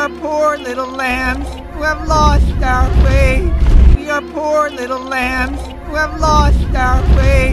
are poor little lambs who have lost our way. We are poor little lambs who have lost our way.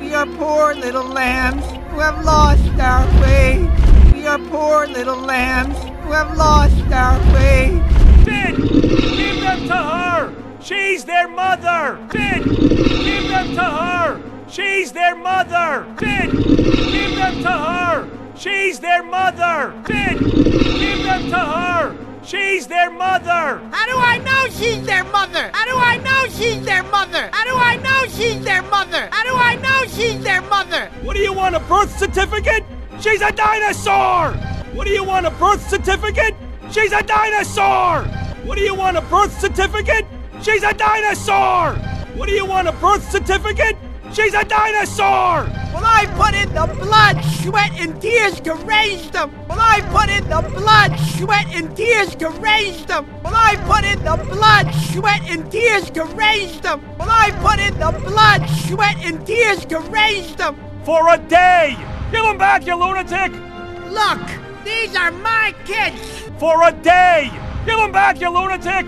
We are poor little lambs who have lost our way. We are poor little lambs who have lost our way. Finn, give them to her. She's their mother. Finn, give them to her. She's their mother. Finn, give them to her. She's their mother. Finn, give them to her. She's their mother. How do I know she's their mother? How do I know she's their mother? How do I know she's their mother? How do I know she's their mother? What do you want, a birth certificate? She's a dinosaur! What do you want, a birth certificate? She's a dinosaur! What do you want, a birth certificate? She's a dinosaur! What do you want, a birth certificate? She's a dinosaur! Well, I put in the blood, sweat, and tears to raise them. Well, I put in the blood, sweat, and tears to raise them. Well, I put in the blood, sweat, and tears to raise them. Well, I put in the blood, sweat, and tears to raise them. For a day! Give them back, you lunatic! Look, these are my kids. For a day! Give them back, you lunatic!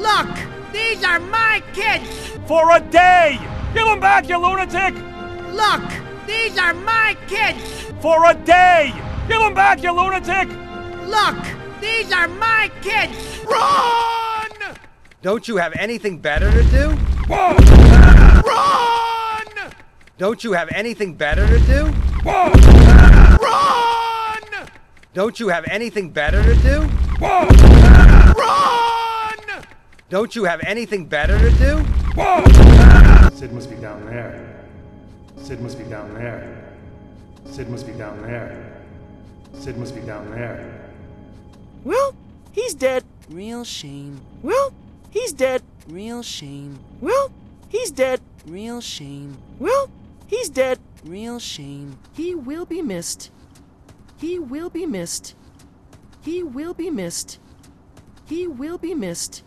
Look, these are my kids. For a day! Give them back, you lunatic! Look, these are my kids. For a day! Give them back, you lunatic! Look, these are my kids. Run! Don't you have anything better to do? Run! Don't you have anything better to do? Run! Don't you have anything better to do? Run! Don't you have anything better to do? Sid must be down there. Sid must be down there. Sid must be down there. Sid must be down there. Well, he's dead. Real shame. Well, he's dead. Real shame. Well, he's dead. Real shame. Well, he's dead. Real shame. He will be missed. He will be missed. He will be missed. He will be missed.